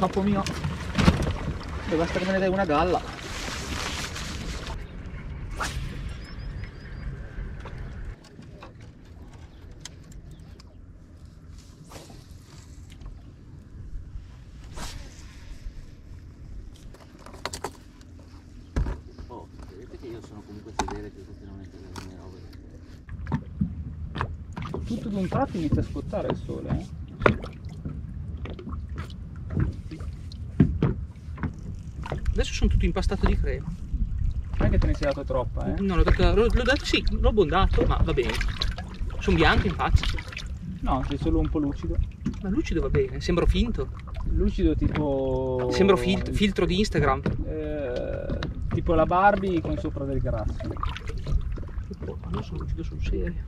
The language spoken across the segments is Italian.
Troppo mio. E basta che me ne dai una galla. Oh, vedete che io sono comunque fedele che continuamente le mie robe. Tutto d'un tratto inizia a scottare il sole, eh? Adesso sono tutto impastato di crema. Non è che te ne sei dato troppa, eh? No, l'ho dato, l'ho, l'ho dato sì, l'ho abbondato, ma va bene. Sono bianco in faccia. No, sei solo un po' lucido. Ma lucido va bene, sembro finto. Lucido tipo... Sembro fil- filtro di Instagram. Eh, tipo la Barbie con sopra del grasso. Oh, ma non sono lucido sul serio.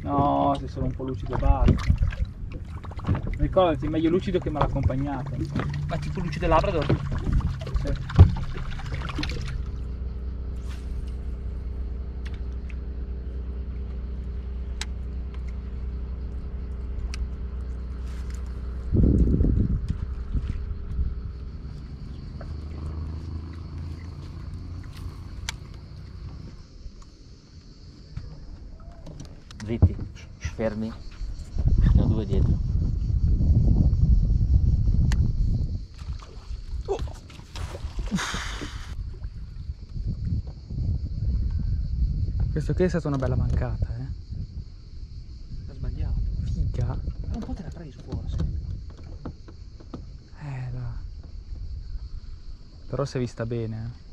No, sei solo un po' lucido basta. Ricordati, meglio lucido che malaccompagnato. Ma tipo lucido Labrador? Sì. Zitti, fermi. Ne ho due dietro. Questo qui è stata una bella mancata, eh. Ha sbagliato. Figa. Un po' te l'ha preso forse. Eh là. Però si è vista bene, eh.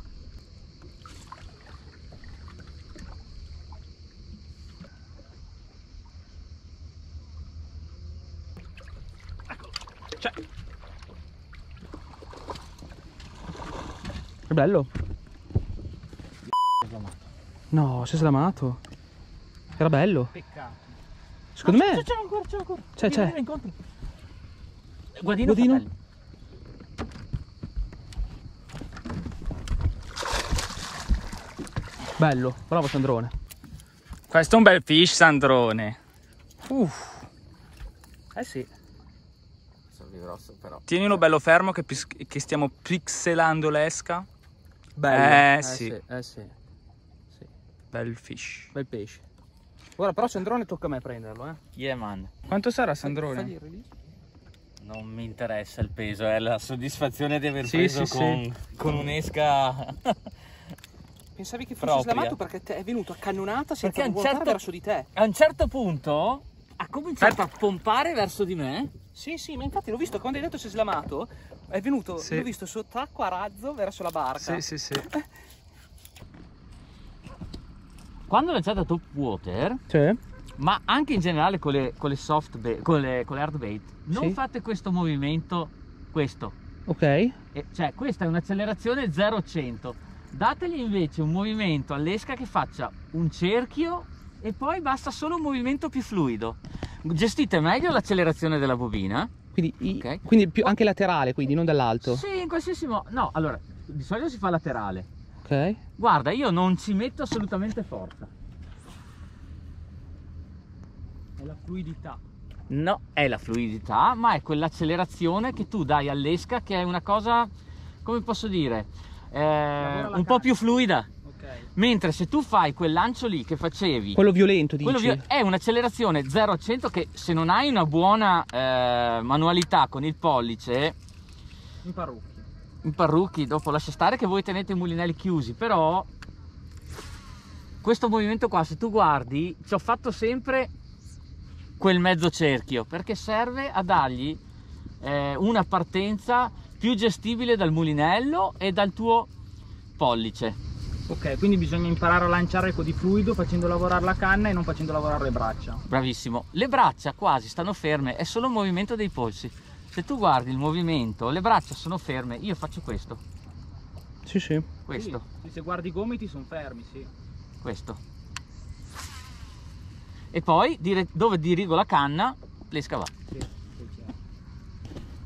Che bello. No, si è slamato. Era bello. Peccato. Secondo me... C'è ancora, c'è ancora. C'è, c'è. Guadino, Guadino? fratelli. Bello. Bravo Sandrone. Questo è un bel fish, Sandrone. Uff. Eh sì. Sono grosso però. Tienilo bello fermo che, che stiamo pixelando l'esca. Bello. Eh, sì. Eh sì. Sì. Bel fish. Bel pesce. Ora però Sandrone tocca a me prenderlo, eh. Yeah man. Quanto sarà, Sandrone? Non mi interessa il peso, è la soddisfazione di aver Sì, preso sì, con, con un'esca. Pensavi che fosse Propria. slamato perché è venuto a cannonata senza un certo- verso di te. A un certo punto ha cominciato a pompare verso di me. Sì, sì, ma infatti l'ho visto quando hai detto si è slamato, è venuto, Sì. l'ho visto sott'acqua a razzo verso la barca. Sì, sì, sì. Quando lanciate a top water, Sì. ma anche in generale con le, con le soft bait, con le, con le hard bait, non Sì. fate questo movimento, questo. Ok. E- cioè, questa è un'accelerazione 0-100. Dategli invece un movimento all'esca che faccia un cerchio e poi basta solo un movimento più fluido. Gestite meglio l'accelerazione della bobina. Quindi, i- Ok. quindi più, anche laterale, quindi non dall'alto. Sì, in qualsiasi modo. No, allora, di solito si fa laterale. Ok. Guarda, io non ci metto assolutamente forza. È la fluidità. No, è la fluidità, ma è quell'accelerazione che tu dai all'esca che è una cosa, come posso dire, eh, un po' più fluida. Mentre se tu fai quel lancio lì che facevi, Quello violento, dici? quello vi- è un'accelerazione 0 a 100 che se non hai una buona eh, manualità con il pollice, In parrucchi. imparrucchi, dopo lascia stare che voi tenete i mulinelli chiusi, però questo movimento qua, se tu guardi, ci ho fatto sempre quel mezzo cerchio, perché serve a dargli eh, una partenza più gestibile dal mulinello e dal tuo pollice. Ok, quindi bisogna imparare a lanciare di fluido facendo lavorare la canna e non facendo lavorare le braccia. Bravissimo. Le braccia quasi stanno ferme, è solo il movimento dei polsi. Se tu guardi il movimento, le braccia sono ferme, io faccio questo, Sì, sì. questo, se guardi i gomiti sono fermi, sì. questo. E poi dire- dove dirigo la canna, l'esca va.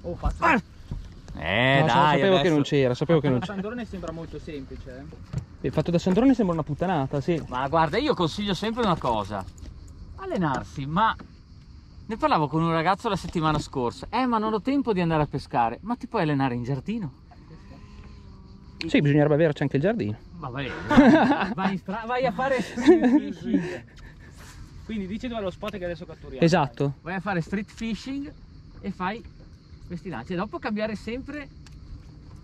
Oh, faccio... Ah! No, Eh sa- dai, sapevo che adesso- non c'era, sapevo che non c'era. Sandrone sembra molto semplice. eh. Il fatto da Sandrone sembra una puttanata, sì. Ma guarda, io consiglio sempre una cosa. allenarsi, ma ne parlavo con un ragazzo la settimana scorsa. Eh, ma non ho tempo di andare a pescare. Ma ti puoi allenare in giardino? Sì, bisognerebbe averci anche il giardino. Ma vai, vai, vai a fare street fishing. Quindi dici dove è lo spot che adesso catturiamo. Esatto. Vai a fare street fishing e fai questi lanci. E dopo cambiare sempre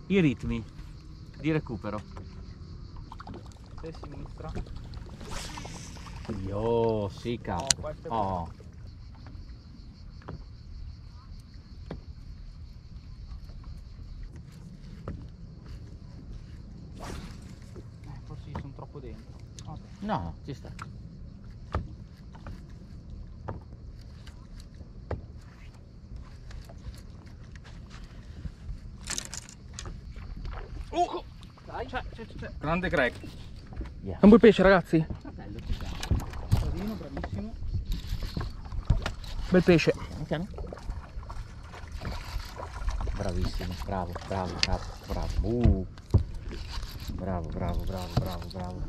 i ritmi di recupero. E sinistra. Oh, sì, cazzo. Oh, oh. No, ci sta. Uh! Dai, c'è, c'è, c'è. Grande crack. Yeah. È un bel pesce, ragazzi. Fratello, ci siamo. Bravino, bravissimo. Bel pesce. Okay. Bravissimo, bravo, bravo, bravo, bravo. Uh. Bravo, bravo, bravo, bravo, bravo.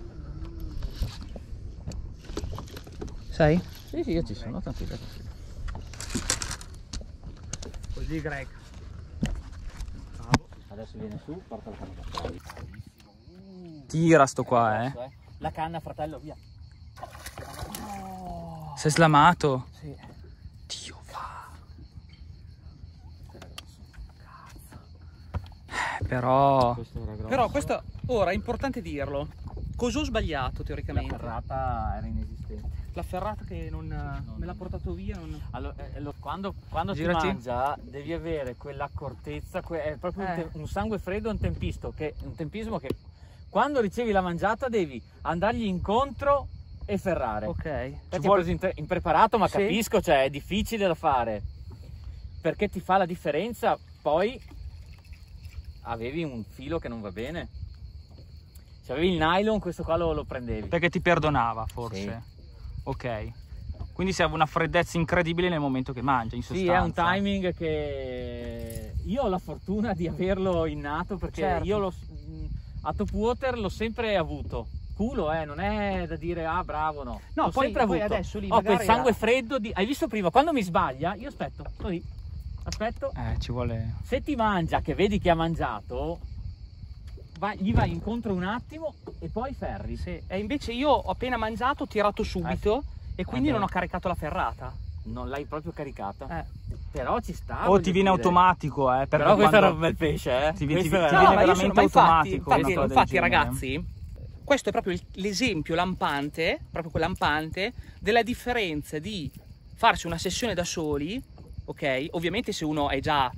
Sei? Sì, sì, io ci sono, tranquillo. Così Greg. Bravo. Adesso viene su, porta la canna Tira sto qua, eh. La canna, fratello, via. Oh. Sei slamato? Sì. Dio va. Eh, però... Questo però questo, ora, è importante dirlo. Cosa ho sbagliato teoricamente? La ferrata era inesistente la ferrata che non, non me l'ha portato via. Non... Allora, eh, lo, quando quando si mangia devi avere quell'accortezza, que è proprio eh. un, un, sangue freddo e un, tempisto che, un tempismo che quando ricevi la mangiata devi andargli incontro e ferrare. Ok. Perché vuoi... preso impreparato, ma sì. capisco, cioè è difficile da fare. Perché ti fa la differenza, poi avevi un filo che non va bene. Se avevi il nylon, questo qua lo, lo prendevi. Perché ti perdonava, forse. Sì ok quindi serve una freddezza incredibile nel momento che mangia in sostanza sì è un timing che io ho la fortuna di averlo innato perché certo. io lo, a top water l'ho sempre avuto culo eh non è da dire ah bravo no no l'ho poi, sempre poi avuto adesso lì ho quel sangue ha... freddo di... hai visto prima quando mi sbaglia io aspetto sto lì aspetto eh ci vuole se ti mangia che vedi che ha mangiato vai, gli vai incontro un attimo e poi ferri. Sì. E invece io ho appena mangiato, ho tirato subito eh, e quindi eh non ho caricato la ferrata. Non l'hai proprio caricata? Eh. Però ci sta. O ti viene dire. automatico, eh. Però questo era un bel pesce, eh. Ti, ti, ti, viene no, veramente sono, automatico. Infatti, infatti, infatti ragazzi, questo è proprio l'esempio lampante, proprio lampante, della differenza di farsi una sessione da soli, ok? Ovviamente se uno è già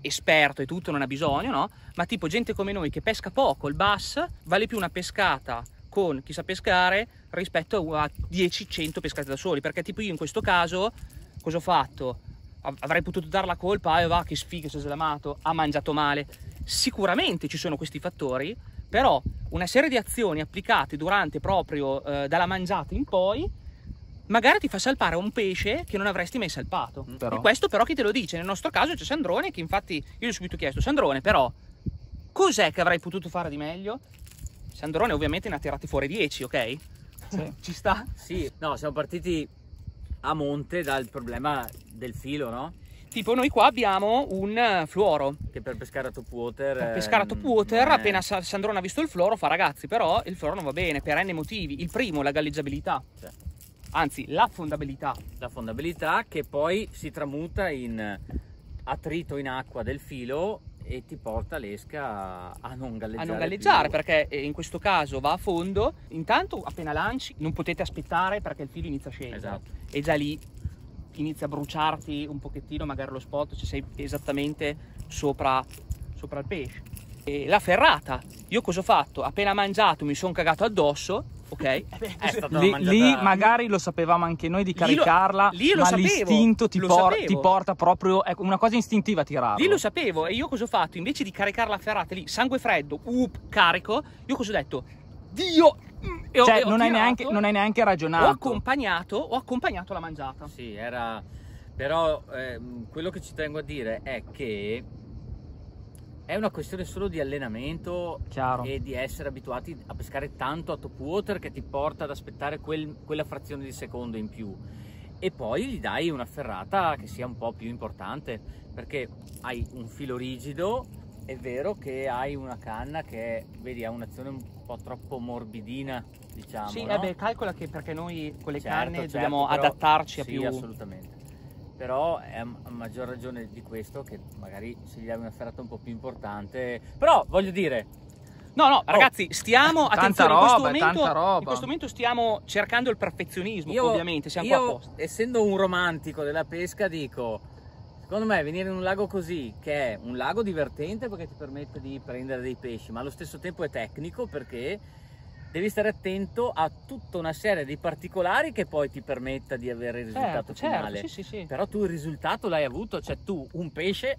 esperto e tutto, non ha bisogno, no? Ma tipo gente come noi che pesca poco, il bass, vale più una pescata con chi sa pescare rispetto a 10-100 pescate da soli, perché tipo io in questo caso cosa ho fatto? Avrei potuto dare la colpa, eh va che sfiga, si è slamato, ha mangiato male. Sicuramente ci sono questi fattori, però una serie di azioni applicate durante proprio eh, dalla mangiata in poi magari ti fa salpare un pesce che non avresti mai salpato. Mm, però. E questo però chi te lo dice? Nel nostro caso c'è Sandrone che infatti io gli ho subito chiesto, Sandrone però cos'è che avrei potuto fare di meglio? Sandrone ovviamente ne ha tirati fuori 10, ok? Sì. Ci sta? Sì, no, siamo partiti a monte dal problema del filo, no? Tipo noi qua abbiamo un fluoro. Che per pescare a top water... Per pescare a top water, è... appena Sandrone ha visto il fluoro fa ragazzi, però il fluoro non va bene per n motivi. Il primo, la galleggiabilità. Sì anzi l'affondabilità. L'affondabilità che poi si tramuta in attrito in acqua del filo e ti porta l'esca a non galleggiare. A non galleggiare perché eh, in questo caso va a fondo. Intanto appena lanci non potete aspettare perché il filo inizia a scendere. Esatto. E già lì inizia a bruciarti un pochettino magari lo spot se sei esattamente sopra, sopra il pesce. E la ferrata, io cosa ho fatto? Appena mangiato mi sono cagato addosso ok? Eh lì, lì, magari lo sapevamo anche noi di caricarla, lì lo, lì lo ma sapevo, l'istinto ti, por ti, porta proprio, è una cosa istintiva a tirarla. Lì lo sapevo e io cosa ho fatto? Invece di caricare la ferrata lì, sangue freddo, up, carico, io cosa ho detto? Dio! Mm, e cioè, ho, non, hai neanche, non, hai neanche, ragionato. Ho accompagnato, ho accompagnato la mangiata. Sì, era... Però eh, quello che ci tengo a dire è che è una questione solo di allenamento Chiaro. e di essere abituati a pescare tanto a top water che ti porta ad aspettare quel, quella frazione di secondo in più e poi gli dai una ferrata che sia un po' più importante perché hai un filo rigido è vero che hai una canna che vedi ha un'azione un po' troppo morbidina diciamo sì no? eh beh, calcola che perché noi con le certo, canne certo, dobbiamo però, adattarci a sì, più assolutamente però è a maggior ragione di questo che magari se gli dai una ferrata un po' più importante però voglio dire No, no, oh, ragazzi, stiamo attenzione, roba, in, questo momento, in questo momento stiamo cercando il perfezionismo, io, ovviamente, siamo io, qua a posto. Essendo un romantico della pesca, dico, secondo me venire in un lago così, che è un lago divertente perché ti permette di prendere dei pesci, ma allo stesso tempo è tecnico perché devi stare attento a tutta una serie di particolari che poi ti permetta di avere il risultato certo, finale. Certo, sì, sì, sì. Però tu il risultato l'hai avuto, cioè tu un pesce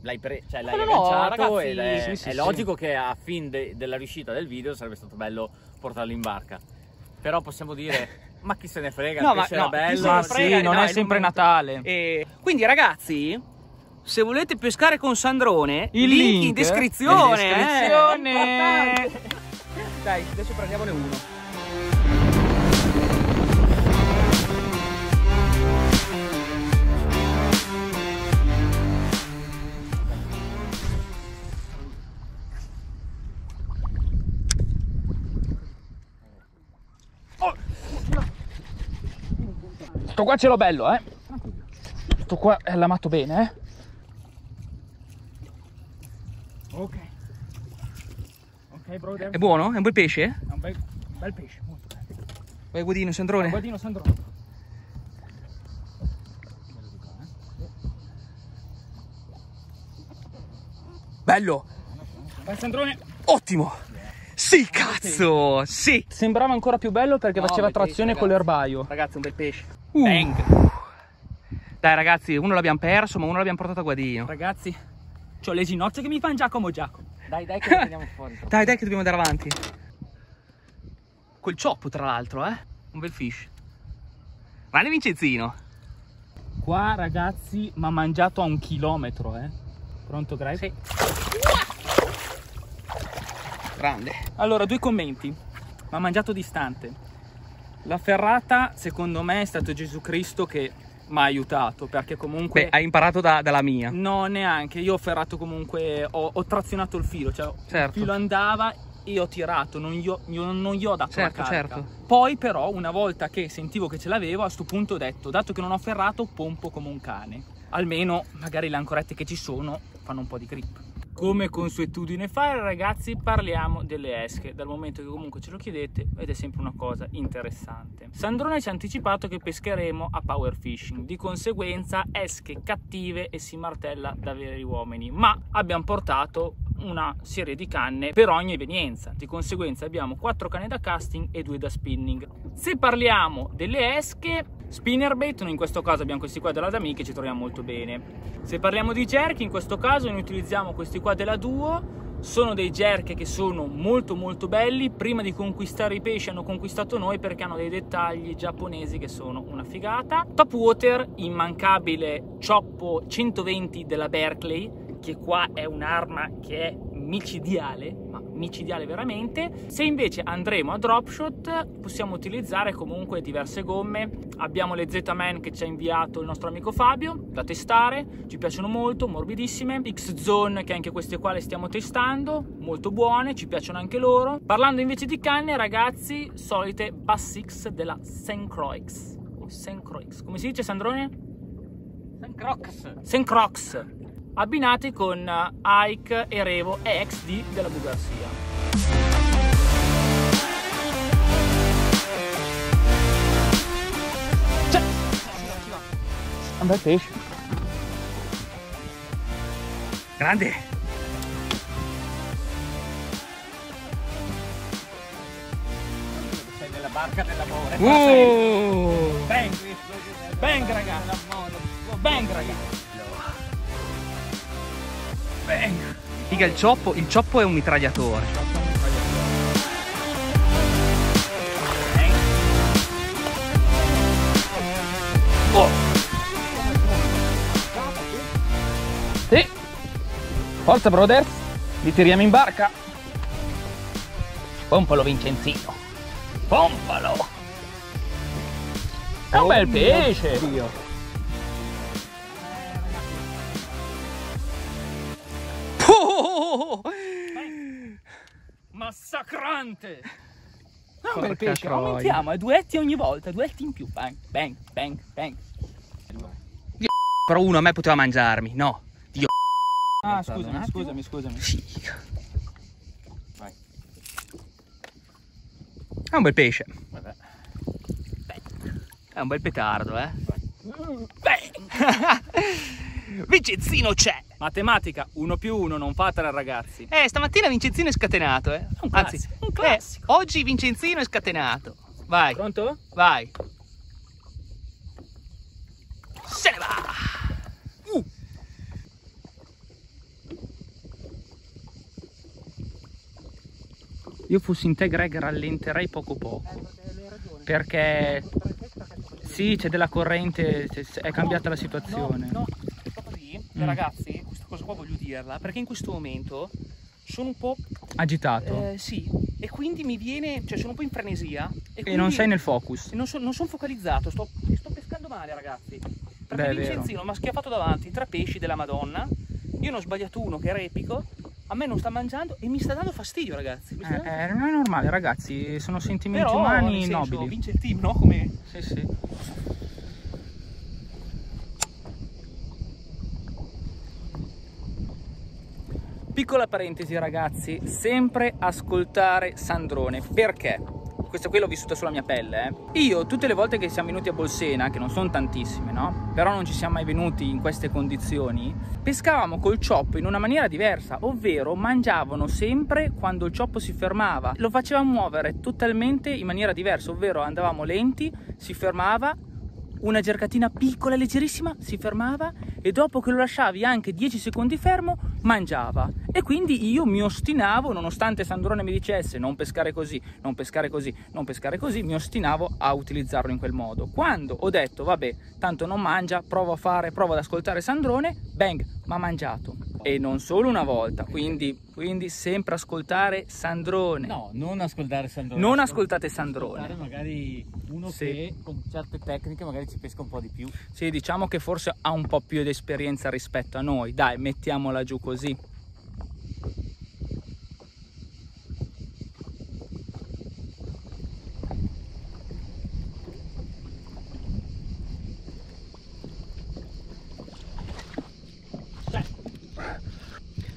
l'hai, pre- cioè, l'hai no, agganciato no, ragazzi, è, sì, sì, è logico che a fin de- della riuscita del video sarebbe stato bello portarlo in barca. Però possiamo dire... Ma chi se ne frega, no, ma, no, bello. Ma frega, sì, non dai, è sempre non... Natale. E quindi ragazzi, se volete pescare con Sandrone, il link, link in descrizione. In descrizione. Eh, dai, adesso prendiamone uno. Sto qua ce l'ho bello, eh. Sto qua è lamato bene, eh. Ok. È buono? È un bel pesce? È un bel, un bel pesce, molto bello. Vai guadino Sandrone? Guadino Sandrone. Bello! Vai Sandrone! Ottimo! Sì, cazzo! Sì! Sembrava ancora più bello perché no, faceva trazione pesce, con l'erbaio. Ragazzi, un bel pesce. Uh. Bang! Dai ragazzi, uno l'abbiamo perso, ma uno l'abbiamo portato a guadino. Ragazzi, ho le ginocchia che mi fanno Giacomo Giacomo. Dai, dai che lo teniamo fuori. dai, dai che dobbiamo andare avanti. Quel cioppo, tra l'altro, eh? Un bel fish. Grande Vincenzino. Qua, ragazzi, mi ha mangiato a un chilometro, eh? Pronto, Greg? Sì. Grande. Allora, due commenti. Mi ha mangiato distante. La ferrata, secondo me, è stato Gesù Cristo che mi ha aiutato perché comunque Beh, hai imparato da, dalla mia. No neanche. Io ho ferrato comunque ho, ho trazionato il filo cioè certo. il filo andava e ho tirato non gli ho, non gli ho dato certo, la carica. certo. poi però una volta che sentivo che ce l'avevo a questo punto ho detto dato che non ho ferrato pompo come un cane. Almeno magari le ancorette che ci sono fanno un po' di grip come consuetudine fare ragazzi parliamo delle esche. Dal momento che comunque ce lo chiedete ed è sempre una cosa interessante. Sandrone ci ha anticipato che pescheremo a power fishing. Di conseguenza esche cattive e si martella da veri uomini. Ma abbiamo portato una serie di canne per ogni evenienza. Di conseguenza abbiamo 4 canne da casting e 2 da spinning. Se parliamo delle esche spinnerbait in questo caso abbiamo questi qua della Dami che ci troviamo molto bene. Se parliamo di jerky, in questo caso noi utilizziamo questi qua della Duo, sono dei jerky che sono molto molto belli, prima di conquistare i pesci hanno conquistato noi perché hanno dei dettagli giapponesi che sono una figata. Top Water, immancabile cioppo 120 della Berkeley, che qua è un'arma che è micidiale, ma micidiale veramente. Se invece andremo a dropshot possiamo utilizzare comunque diverse gomme. Abbiamo le Z-Man che ci ha inviato il nostro amico Fabio da testare, ci piacciono molto, morbidissime. X-Zone che anche queste qua le stiamo testando, molto buone, ci piacciono anche loro. Parlando invece di canne ragazzi, solite Bass X della Sencroix. Sencroix, come si dice Sandrone? Sencrox. Sencrox abbinati con Ike e Revo e XD della Bugarsia. Un bel pesce. Grande! Sei nella barca dell'amore. Uh! Bang! Bang ragazzi! Bang ragazzi! Bang! Figa, il cioppo, il cioppo è un mitragliatore. Oh. Sì. Forza brothers, li tiriamo in barca. Pompalo Vincenzino. Pompalo. È un bel pesce! Dio. Oh! Massacrante! È un bel pesce, troia. aumentiamo, a duetti ogni volta, duetti in più. Bang, bang, bang, bang. Dio, però uno a me poteva mangiarmi, no. Dio. Ah, scusami, scusami, scusami. Sì. Vai. È un bel pesce. Vabbè. È un bel petardo, eh. Vincenzino c'è! Matematica, uno più uno non fa tre ragazzi. Eh, stamattina Vincenzino è scatenato, eh. Un Anzi, un classico. Eh, oggi Vincenzino è scatenato. Vai. Pronto? Vai. Se ne va! Uh. Io fossi in te Greg rallenterei poco poco. Eh, perché sì, c'è della corrente, è cambiata la situazione. No, no. Così, mm. ragazzi, cosa qua voglio dirla, perché in questo momento sono un po' agitato. Eh, sì, e quindi mi viene, cioè sono un po' in frenesia. E, e non sei nel focus. Non, so, non sono focalizzato, sto, sto, pescando male, ragazzi. Perché Beh, Vincenzino mi ha schiaffato davanti tre pesci della Madonna. Io ne ho sbagliato uno che era epico a me non sta mangiando e mi sta dando fastidio ragazzi eh, eh, non è normale ragazzi sono sentimenti Però, umani senso, nobili vince il team no? come sì sì Piccola parentesi ragazzi, sempre ascoltare Sandrone, perché? questa qui l'ho vissuta sulla mia pelle. Eh. Io tutte le volte che siamo venuti a Bolsena, che non sono tantissime, no? Però non ci siamo mai venuti in queste condizioni, pescavamo col cioppo in una maniera diversa, ovvero mangiavano sempre quando il cioppo si fermava. Lo facevamo muovere totalmente in maniera diversa, ovvero andavamo lenti, si fermava, una cercatina piccola, leggerissima, si fermava e dopo che lo lasciavi anche 10 secondi fermo, mangiava. E quindi io mi ostinavo, nonostante Sandrone mi dicesse non pescare così, non pescare così, non pescare così, mi ostinavo a utilizzarlo in quel modo. Quando ho detto, vabbè, tanto non mangia, provo a fare, provo ad ascoltare Sandrone, bang, ma mangiato. E non solo una volta, quindi, quindi sempre ascoltare Sandrone. No, non ascoltare Sandrone. Non ascoltate Sandrone. Ascoltare magari uno sì. che con certe tecniche magari ci pesca un po' di più. Sì, diciamo che forse ha un po' più di esperienza rispetto a noi. Dai, mettiamola giù così.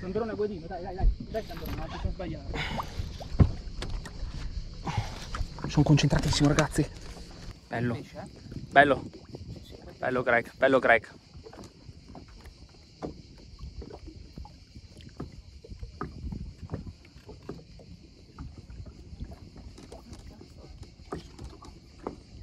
Sandrone a guadino, dai, dai, dai, dai Sandrone, non ti sono sbagliato. Sono concentratissimo ragazzi. Bello. Pesce, eh? Bello. Bello Greg, bello Greg.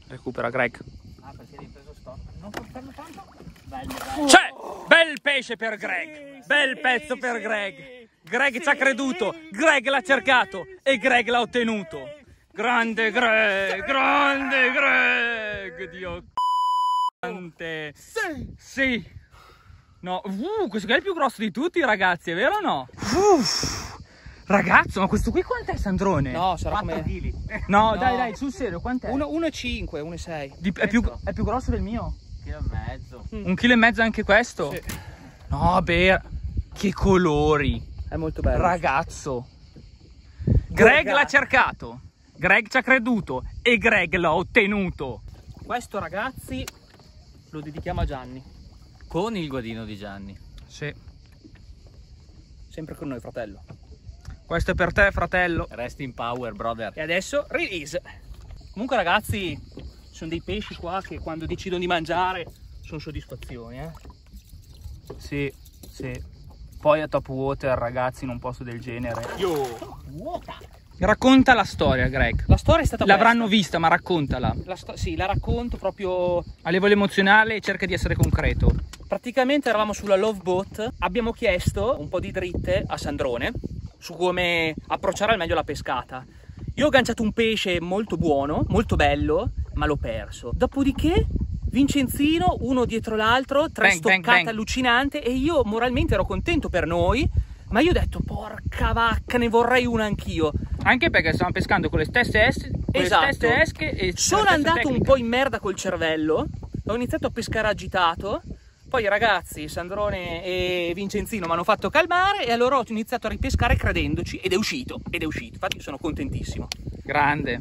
Recupera Greg. Ah, perché hai preso sto? Non fermo tanto? Bello, C'è! Bel pesce per Greg! Sì, bel sì, pezzo per Greg! Greg ci ha creduto, Greg l'ha cercato e Greg l'ha ottenuto. Grande Greg, grande Greg, Dio c***ante. Sì. Sì. No, uh, questo qui è il più grosso di tutti ragazzi, è vero o no? Uff. Ragazzo, ma questo qui quant'è Sandrone? No, sarà come... kg. No, no, dai, dai, sul serio, quant'è? 1,5, 1,6. È, più, è più grosso del mio? Un chilo e mezzo. Mm. Un chilo e mezzo anche questo? Sì. No, beh, che colori. È molto bello. Ragazzo. Greg l'ha cercato. Greg ci ha creduto e Greg l'ha ottenuto. Questo ragazzi lo dedichiamo a Gianni. Con il guadino di Gianni. Sì. Sempre con noi fratello. Questo è per te fratello. Resti in power brother. E adesso release. Comunque ragazzi sono dei pesci qua che quando decidono di mangiare sono soddisfazioni eh. Sì, sì. Poi a top water ragazzi in un posto del genere. Yo! Racconta la storia, Greg. La storia è stata L'avranno vista, ma raccontala. La sì, la racconto proprio a livello emozionale e cerca di essere concreto. Praticamente eravamo sulla Love Boat, abbiamo chiesto un po' di dritte a Sandrone su come approcciare al meglio la pescata. Io ho agganciato un pesce molto buono, molto bello, ma l'ho perso. Dopodiché Vincenzino, uno dietro l'altro, tre bang, stoccate bang, bang. allucinante e io moralmente ero contento per noi ma io ho detto, porca vacca, ne vorrei una anch'io. Anche perché stavamo pescando con le stesse S esatto. teste esche e sono andato tecnica. un po' in merda col cervello ho iniziato a pescare agitato poi i ragazzi, Sandrone e Vincenzino, mi hanno fatto calmare e allora ho iniziato a ripescare credendoci ed è uscito, ed è uscito. Infatti sono contentissimo. Grande.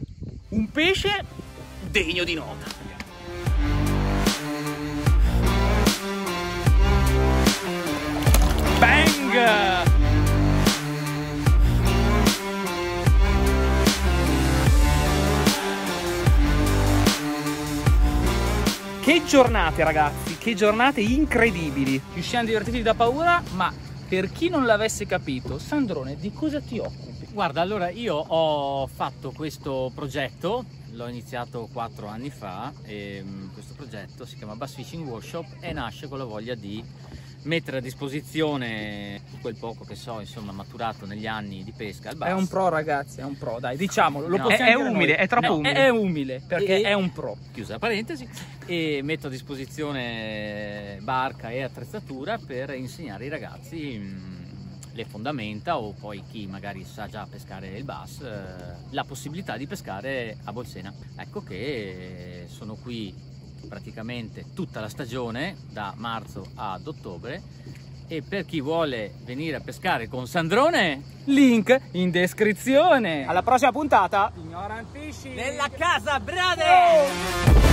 Un pesce degno di nota. Giornate ragazzi, che giornate incredibili. Ci siamo divertiti da paura, ma per chi non l'avesse capito, Sandrone, di cosa ti occupi? Guarda, allora io ho fatto questo progetto, l'ho iniziato quattro anni fa e mm, questo progetto si chiama Bass Fishing Workshop e nasce con la voglia di mettere a disposizione quel poco che so, insomma, maturato negli anni di pesca al basso. È un pro, ragazzi, è un pro, dai, diciamolo. Lo no, è, è umile, è troppo no, umile. È umile perché e, è un pro. Chiusa la parentesi. E metto a disposizione barca e attrezzatura per insegnare ai ragazzi mh, mm, le fondamenta o poi chi magari sa già pescare il bass eh, la possibilità di pescare a Bolsena. Ecco che sono qui praticamente tutta la stagione da marzo ad ottobre. E per chi vuole venire a pescare con Sandrone link in descrizione. Alla prossima puntata. Ignorant Fishing. Nella casa brother